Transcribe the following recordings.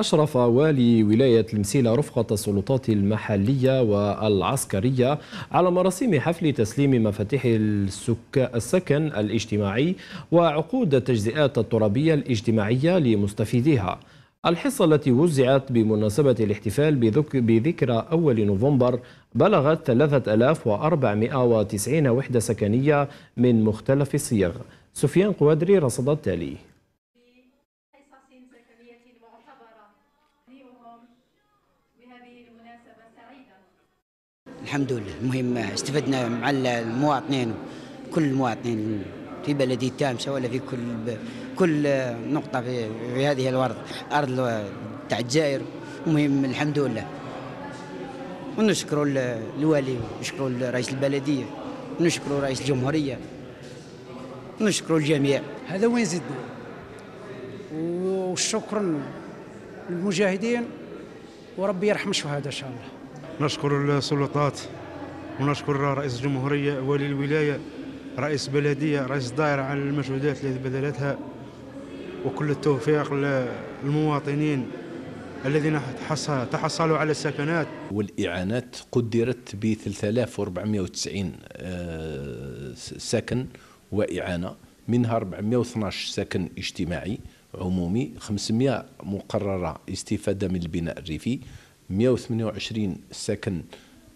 أشرف والي ولاية المسيلة رفقة السلطات المحلية والعسكرية على مراسيم حفل تسليم مفاتيح السكن الاجتماعي وعقود التجزئات الترابية الاجتماعية لمستفيديها. الحصة التي وزعت بمناسبة الاحتفال بذكرى أول نوفمبر بلغت 3490 وحدة سكنية من مختلف الصيغ. سفيان قوادري رصد التالي. الحمد لله. المهم استفدنا مع المواطنين كل المواطنين في بلدية تامشة ولا في كل كل نقطة في, في هذه الأرض أرض تاع الجزائر. المهم الحمد لله. ونشكروا الوالي ونشكروا رئيس البلدية ونشكروا رئيس الجمهورية ونشكروا الجميع. هذا وين زدنا وشكرا. للمجاهدين وربي يرحم الشهداء إن شاء الله. نشكر السلطات ونشكر رئيس الجمهورية ولي الولاية رئيس بلدية رئيس دائرة على المجهودات التي بذلتها وكل التوفيق للمواطنين الذين تحصلوا على السكنات. والإعانات قدرت ب 3490 آه، سكن وإعانة منها 412 سكن اجتماعي. عمومي 500 مقررة استفادة من البناء الريفي 128 سكن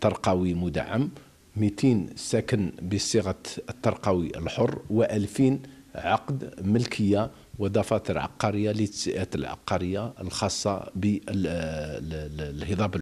ترقوي مدعم 200 سكن بصيغة الترقوي الحر و2000 عقد ملكية ودفاتر عقارية للتسعيات العقارية الخاصة بالهضاب